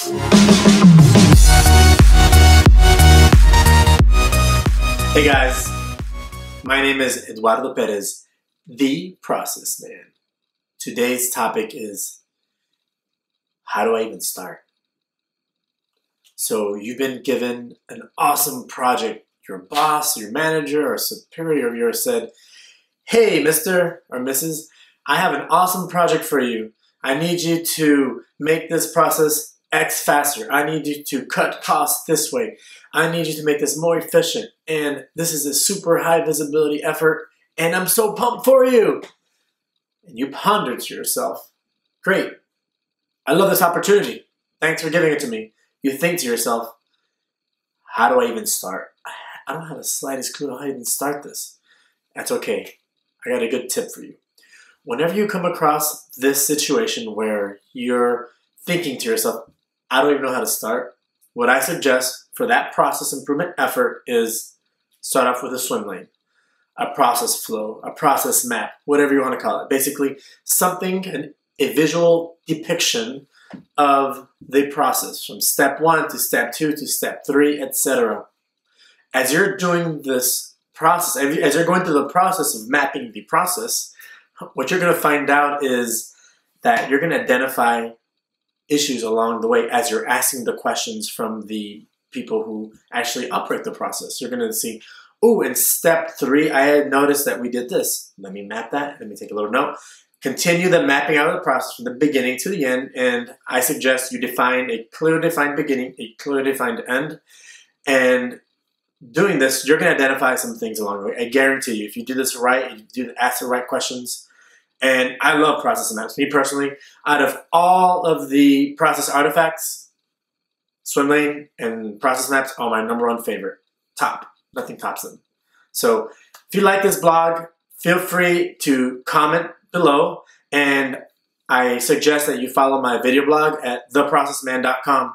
Hey guys, my name is Eduardo Perez, the Process Man. Today's topic is how do I even start? So, you've been given an awesome project. Your boss, your manager, or superior of yours said, Hey, Mr. or Mrs., I have an awesome project for you. I need you to make this process X faster. I need you to cut costs this way. I need you to make this more efficient. And this is a super high visibility effort. And I'm so pumped for you. And you ponder to yourself, great. I love this opportunity. Thanks for giving it to me. You think to yourself, how do I even start? I don't have the slightest clue how to even start this. That's okay. I got a good tip for you. Whenever you come across this situation where you're thinking to yourself, I don't even know how to start. What I suggest for that process improvement effort is start off with a swim lane, a process flow, a process map, whatever you want to call it. Basically, something, a visual depiction of the process from step one to step two to step three, etc. As you're doing this process, as you're going through the process of mapping the process, what you're going to find out is that you're going to identify issues along the way as you're asking the questions from the people who actually operate the process. You're going to see, oh, in step three, I had noticed that we did this. Let me map that. Let me take a little note. Continue the mapping out of the process from the beginning to the end, and I suggest you define a clearly defined beginning, a clearly defined end, and doing this, you're going to identify some things along the way. I guarantee you, if you do this right, you do ask the right questions, and I love process maps. Me personally, out of all of the process artifacts, swim lane and process maps are my number one favorite. Top. Nothing tops them. So if you like this blog, feel free to comment below. And I suggest that you follow my video blog at theprocessman.com.